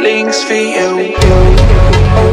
Links for you.